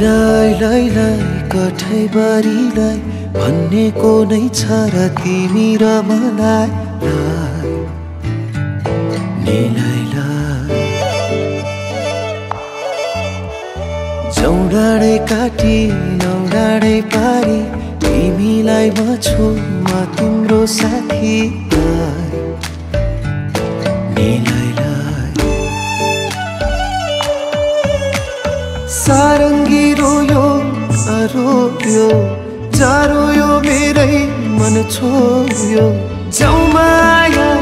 लैलाई लैलाई कठैबारीलाई भन्ने को नै छ र तिमी र मलाई जौडाँडै काटी नौडाँडै पारी तिमीलाई म छु म तिम्रो साथी सारङ्गी रोयो रोयो जारो यो मेरै मन छोयो। जाउमाया सरल